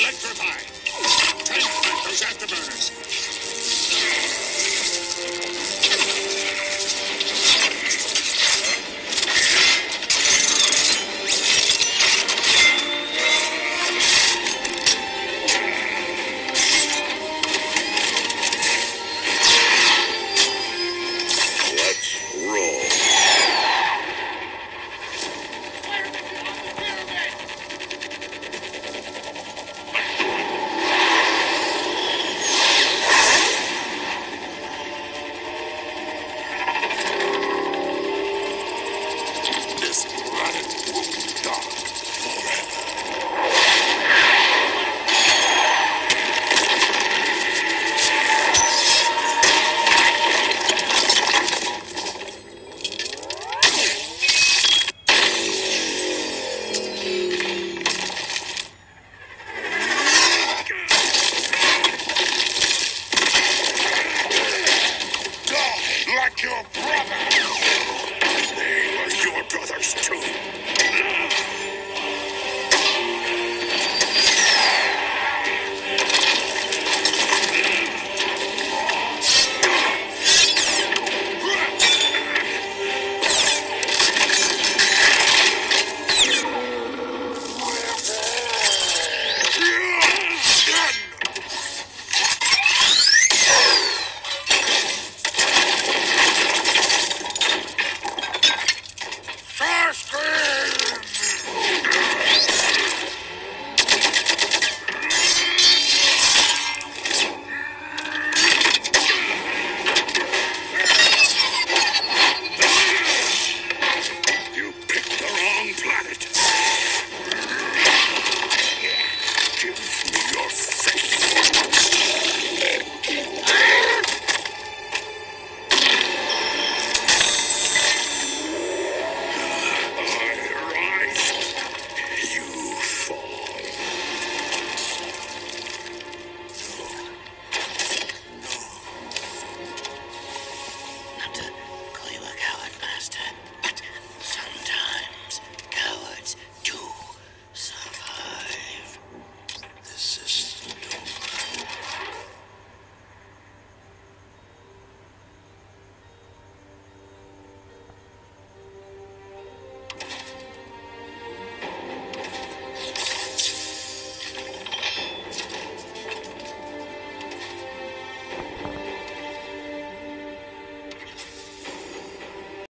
Electrify! Tank those afterburners! like your brother.